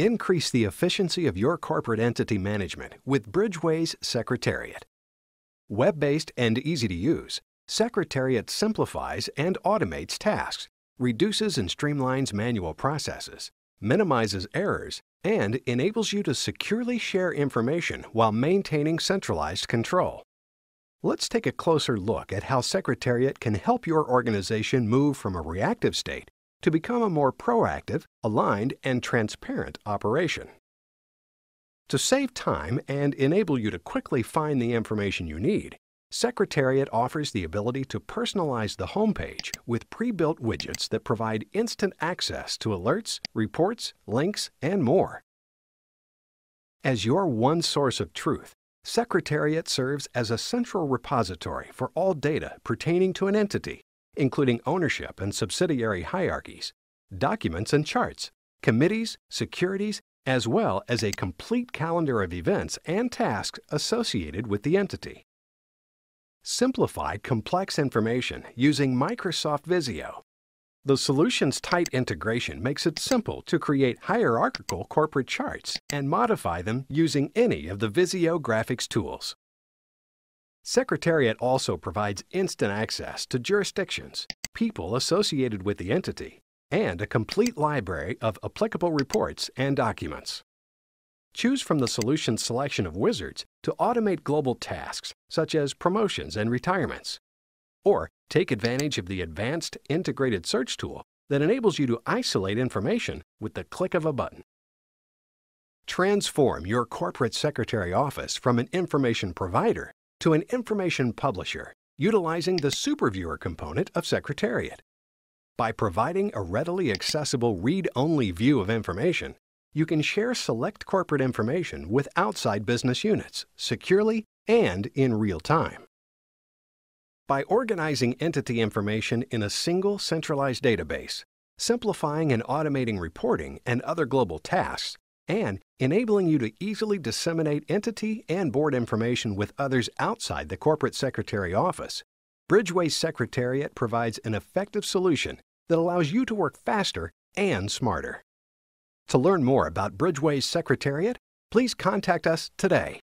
Increase the efficiency of your corporate entity management with Bridgeway's Secretariat. Web based and easy to use, Secretariat simplifies and automates tasks, reduces and streamlines manual processes, minimizes errors, and enables you to securely share information while maintaining centralized control. Let's take a closer look at how Secretariat can help your organization move from a reactive state to become a more proactive, aligned, and transparent operation. To save time and enable you to quickly find the information you need, Secretariat offers the ability to personalize the homepage with pre-built widgets that provide instant access to alerts, reports, links, and more. As your one source of truth, Secretariat serves as a central repository for all data pertaining to an entity, including ownership and subsidiary hierarchies, documents and charts, committees, securities, as well as a complete calendar of events and tasks associated with the entity. Simplify complex information using Microsoft Visio. The solution's tight integration makes it simple to create hierarchical corporate charts and modify them using any of the Visio graphics tools. Secretariat also provides instant access to jurisdictions, people associated with the entity, and a complete library of applicable reports and documents. Choose from the solution selection of wizards to automate global tasks such as promotions and retirements. Or take advantage of the advanced integrated search tool that enables you to isolate information with the click of a button. Transform your corporate secretary office from an information provider to an information publisher utilizing the SuperViewer component of Secretariat. By providing a readily accessible read-only view of information, you can share select corporate information with outside business units securely and in real time. By organizing entity information in a single centralized database, simplifying and automating reporting and other global tasks, and enabling you to easily disseminate entity and board information with others outside the corporate secretary office, Bridgeway Secretariat provides an effective solution that allows you to work faster and smarter. To learn more about Bridgeway's Secretariat, please contact us today.